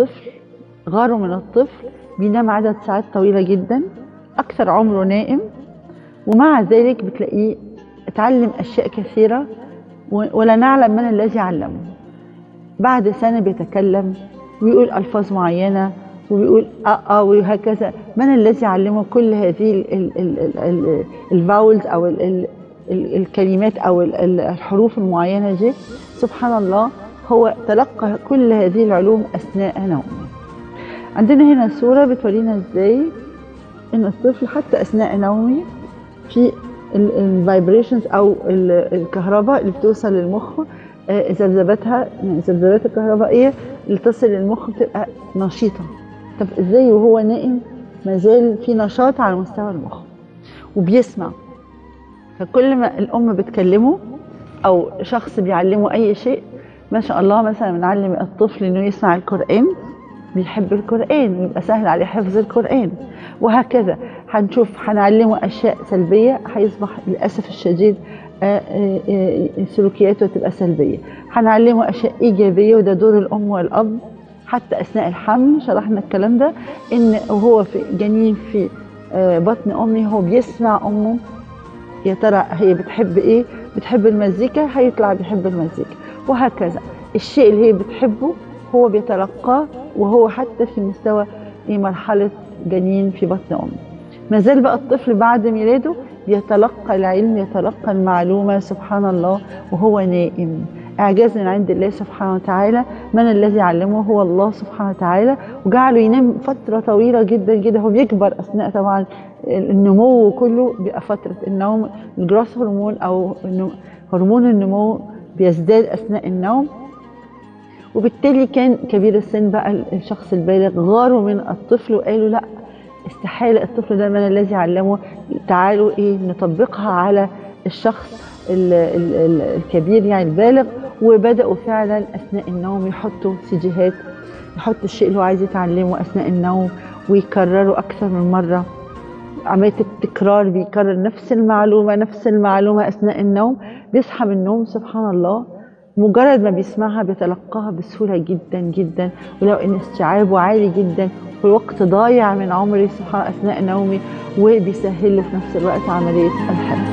الطفل غاروا من الطفل بينام عدد ساعات طويلة جدا أكثر عمره نائم ومع ذلك بتلاقيه اتعلم أشياء كثيرة ولا نعلم من الذي علمه. بعد سنة بيتكلم ويقول ألفاظ معينة وبيقول آه آه وهكذا. من الذي علمه كل هذه الفاولز أو ال ال ال الكلمات ال- الحروف المعينة دي؟ سبحان الله. هو تلقى كل هذه العلوم أثناء نومه. عندنا هنا صورة بتورينا إزاي إن الطفل حتى أثناء نومه في الفايبريشنز أو ال- الكهرباء اللي بتوصل للمخ آه، ذبذباتها يعني الذبذبات الكهربائيه اللي تصل للمخ بتبقى نشيطة. طب إزاي وهو نائم؟ ما زال في نشاط على مستوى المخ. وبيسمع. فكل ما الأم بتكلمه أو شخص بيعلمه أي شيء ما شاء الله مثلا بنعلم الطفل إنه يسمع القرآن بيحب القرآن ويبقى سهل عليه حفظ القرآن. وهكذا هنشوف هنعلمه أشياء سلبية هيصبح للأسف الشديد آه، آه، آه، سلوكياته تبقى سلبية. هنعلمه أشياء إيجابية وده دور الأم والأب. حتى أثناء الحمل شرحنا الكلام ده إن وهو في جنين في بطن أمه هو بيسمع أمه. يا ترى هي بتحب إيه؟ بتحب المزيكا هيطلع بيحب المزيكا. وهكذا. الشيء اللي هي بتحبه هو بيتلقاه وهو حتى في مستوى في مرحلة جنين في بطن أمه ما زال بقى الطفل بعد ميلاده يتلقى العلم يتلقى المعلومة سبحان الله وهو نائم. إعجاز من عند الله سبحانه وتعالى. من الذي علمه؟ هو الله سبحانه وتعالى. وجعله ينام فترة طويلة جدا جدا. هو بيكبر أثناء طبعا النمو كله بيبقى فترة النوم. الجراس هرمون أو هرمون النمو بيزداد أثناء النوم. وبالتالي كان كبير السن بقى الشخص البالغ غاروا من الطفل وقالوا لأ استحالة الطفل ده من الذي علمه. تعالوا إيه نطبقها على الشخص ال ال ال الكبير يعني البالغ. وبدأوا فعلا أثناء النوم يحطوا سيجيهات يحطوا الشيء اللي هو عايز يتعلمه أثناء النوم ويكرروا أكثر من مرة. عملية التكرار بيكرر نفس المعلومة نفس المعلومة أثناء النوم بيصحى من النوم سبحان الله مجرد ما بيسمعها بيتلقاها بسهولة جدا جدا ولو إن استيعابه عالي جدا والوقت ضايع من عمري سبحان الله أثناء نومي وبيسهل في نفس الوقت عملية الحفظ